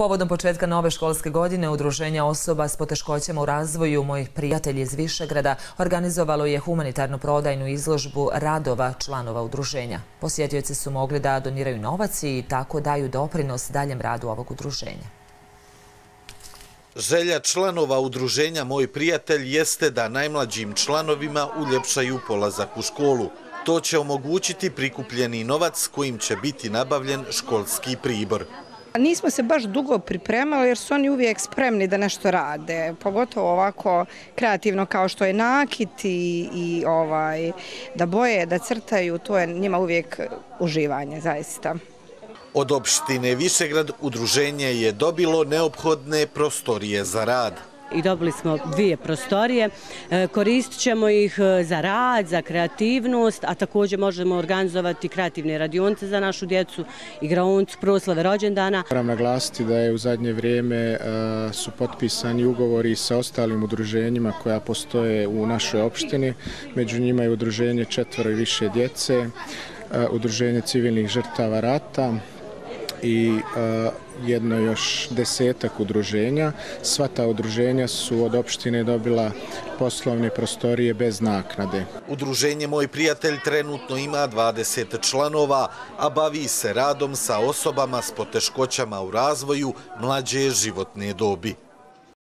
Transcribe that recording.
Povodom početka nove školske godine Udruženja osoba s poteškoćama u razvoju mojih prijatelji iz Višegrada organizovalo je humanitarnu prodajnu izložbu radova članova udruženja. Posjetioci su mogli da doniraju novac i tako daju doprinos daljem radu ovog udruženja. Želja članova udruženja Moj prijatelj jeste da najmlađim članovima uljepšaju polazak u školu. To će omogućiti prikupljeni novac kojim će biti nabavljen školski pribor. Nismo se baš dugo pripremali jer su oni uvijek spremni da nešto rade, pogotovo ovako kreativno kao što je nakit i ovaj, da boje, da crtaju, to je njima uvijek uživanje, zaista. Od opštine Višegrad udruženje je dobilo neophodne prostorije za rad i dobili smo dvije prostorije. E, koristit ćemo ih e, za rad, za kreativnost, a također možemo organizovati kreativne radionce za našu djecu, igraoncu, proslave rođendana. Moram naglasiti da je u zadnje vrijeme e, su potpisani ugovori sa ostalim udruženjima koja postoje u našoj opštini. Među njima je udruženje četvoro i više djece, udruženje civilnih žrtava rata, i e, jedno još desetak udruženja. Sva ta udruženja su od opštine dobila poslovne prostorije bez naknade. Udruženje Moj prijatelj trenutno ima 20 članova, a bavi se radom sa osobama s poteškoćama u razvoju mlađe životne dobi.